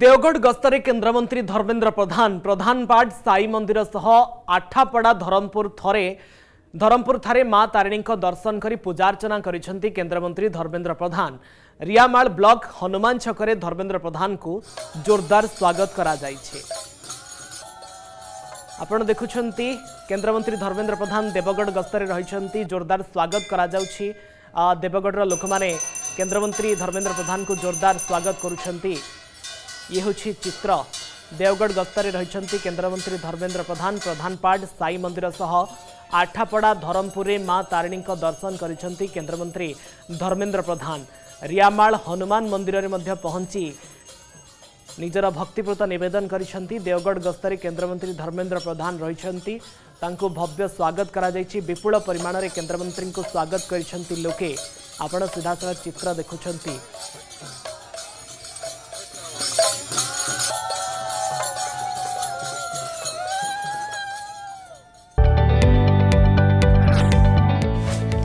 ଦେଓଗଡ଼ ଗସ୍ତରେ କେନ୍ଦ୍ରମନ୍ତ୍ରୀ ଧର୍ମେନ୍ଦ୍ର ପ୍ରଧାନ ପ୍ରଧାନପାଟ ସାଇ ମନ୍ଦିର ସହ ଆଠାପଡ଼ା ଧରମପୁର ଥରେ ଧରମପୁରଠାରେ ମା ତାରିଣୀଙ୍କ ଦର୍ଶନ କରି ପୂଜାର୍ଚ୍ଚନା କରିଛନ୍ତି କେନ୍ଦ୍ରମନ୍ତ୍ରୀ ଧର୍ମେନ୍ଦ୍ର ପ୍ରଧାନ ରିୟାମାଳ ବ୍ଲକ ହନୁମାନ ଛକରେ ଧର୍ମେନ୍ଦ୍ର ପ୍ରଧାନଙ୍କୁ ଜୋରଦାର ସ୍ୱାଗତ କରାଯାଇଛି ଆପଣ ଦେଖୁଛନ୍ତି କେନ୍ଦ୍ରମନ୍ତ୍ରୀ ଧର୍ମେନ୍ଦ୍ର ପ୍ରଧାନ ଦେବଗଡ଼ ଗସ୍ତରେ ରହିଛନ୍ତି ଜୋରଦାର ସ୍ୱାଗତ କରାଯାଉଛି ଦେବଗଡ଼ର ଲୋକମାନେ କେନ୍ଦ୍ରମନ୍ତ୍ରୀ ଧର୍ମେନ୍ଦ୍ର ପ୍ରଧାନଙ୍କୁ ଜୋରଦାର ସ୍ୱାଗତ କରୁଛନ୍ତି ये हूँ चित्र देवगढ़ गतरे रही केन्द्रमंत्री धर्मेन्द्र प्रधान प्रधानपाठ साई मंदिर सह आठापड़ा धरमपुर माँ तारिणी दर्शन करमंत्री धर्मेन्द्र प्रधान रियामाल हनुमान मंदिर में पहुंची निजर भक्तिप्रत नवेदन कर देवगढ़ गस्तरे केन्द्रमंत्री धर्मेन्द्र प्रधान रही भव्य स्वागत कर करपुल परिमाण में केन्द्रमंत्री को स्वागत करके आपड़ सीधा सीधा चित्र देखुं